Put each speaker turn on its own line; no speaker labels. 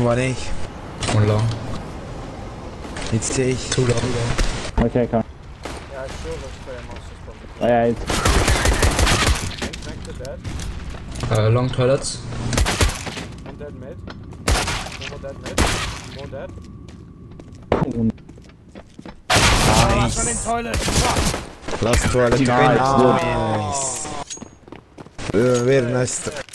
One ah, mal
One long.
It's A.
Two long.
Okay, come.
Yeah, sure looks very monsters probably.
Oh, yeah, it's
Tank dead.
Uh, long toilets.
One dead mid. One more dead mid. More dead.
Nice. Last toilet.
Nice,
Nice. Uh, very nice.